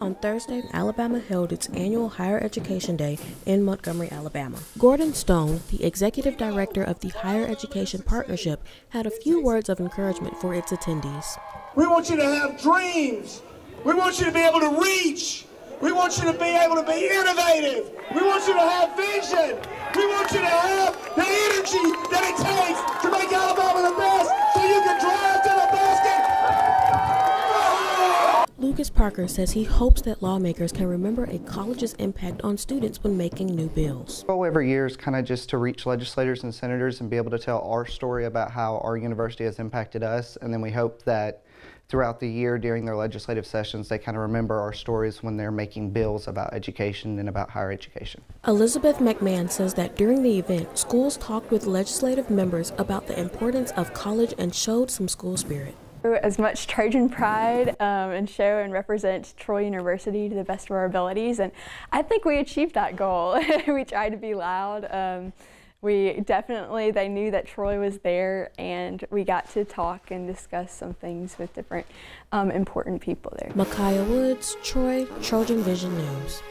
On Thursday, Alabama held its annual Higher Education Day in Montgomery, Alabama. Gordon Stone, the executive director of the Higher Education Partnership, had a few words of encouragement for its attendees. We want you to have dreams. We want you to be able to reach. We want you to be able to be innovative. We want you to have vision. We want you to have the energy that it Lucas Parker says he hopes that lawmakers can remember a college's impact on students when making new bills. Goal every year is kind of just to reach legislators and senators and be able to tell our story about how our university has impacted us, and then we hope that throughout the year during their legislative sessions, they kind of remember our stories when they're making bills about education and about higher education. Elizabeth McMahon says that during the event, schools talked with legislative members about the importance of college and showed some school spirit as much Trojan pride um, and show and represent Troy University to the best of our abilities. And I think we achieved that goal. we tried to be loud. Um, we definitely, they knew that Troy was there and we got to talk and discuss some things with different um, important people there. Mekhia Woods, Troy, Trojan Vision News.